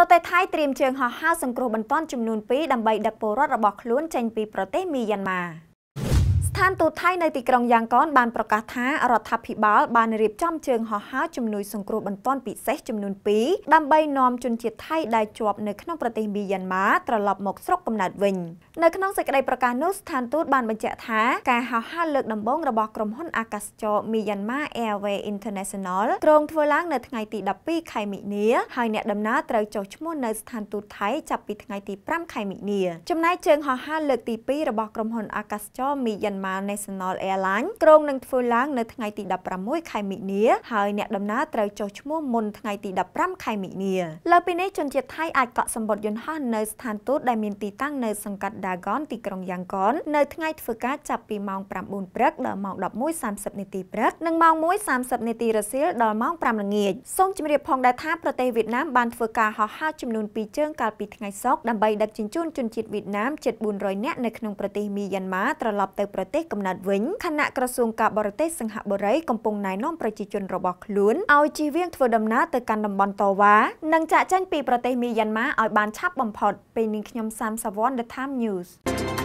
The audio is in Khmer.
ប្រទេសថៃត្រៀមជើងហោះហើរសង្គ្រោះបន្ទាន់ចំនួន2ដើម្បីដឹកពលរដ្ឋរបស់ខ្លួនចេញពីប្រទេសមីយ៉ាន់ម៉ាស្ថានទូតថៃនៅទីក្រុងយ៉ាងកនបានប្រកាសថារដ្ឋាភិបាលបានរៀបចំជើងហោះហើរជំនួយសង្គ្រោះបន្ទាន់ពិសេសចំនួន2ដើម្បីនាំជនជាតិថៃដែលជាប់នៅក្នុងប្រទេសមីយ៉ាន់ម៉ាត្រឡប់មកស្រុកកំណើតវិញ នៅក្នុងសេចក្តីប្រកាសនោះស្ថានទូតបានបញ្ជាក់ថាការហោះហើរលើកដំបូងរបស់ក្រុមហ៊ុនអាកាសចរ Myanmar Airways International គ្រោងធ្វើឡើងនៅថ្ងៃទី12ខែមិនិនាហើយអ្នកដំណើរត្រូវចុះឈ្មោះនៅស្ថានទូតថៃចាប់ពីថ្ងៃទី5ខែមិនិនាចំណែកជើងហោះហើរលើកទី2របស់ក្រុមហ៊ុនអាកាសចរ Myanmar Myanmar National Airlines ក្រុងនឹងធ្វើឡើងនៅថ្ងៃទី16ខែមិនិនាហើយអ្នកដំណើរត្រូវចុះឈ្មោះមុនថ្ងៃទី15ខែមិនិនាលើពីនេះជនជាតិថៃអាចកក់សម្បត្តិយន្តហោះនៅស្ថានទូតដែលមានទីតាំងនៅសង្កាត់ Dagon ទីក្រុងយ៉ាងកននៅថ្ងៃធ្វើការចាប់ពីម៉ោង9ព្រឹកដល់ម៉ោង11:30នាទីព្រឹកនិងម៉ោង1:30នាទីរសៀលដល់ម៉ោង5ល្ងាចសូមជម្រាបផងដែរថាប្រទេសវៀតណាមបានធ្វើការហោះហើរចំនួន2ជើងកាលពីថ្ងៃសុក្រដើម្បីដឹកជញ្ជូនជនជាតិវៀតណាមជិត400នាក់នៅក្នុងប្រទេសមីយ៉ាន់ម៉ាត្រឡប់ទៅប្រទេសទេសកំណត់វិញគណៈក្រសួងការបរទេសសិង្ហបុរីកំពុងណែនាំប្រជាជនរបស់ខ្លួនឲ្យជៀសវាងធ្វើដំណើរទៅកាន់តំបន់តវ៉ានិងចាក់ចេញពីប្រទេសមីយ៉ាន់ម៉ាឲ្យបានឆាប់បំផុតពេលនេះខ្ញុំសាមសាវ័ន The Time News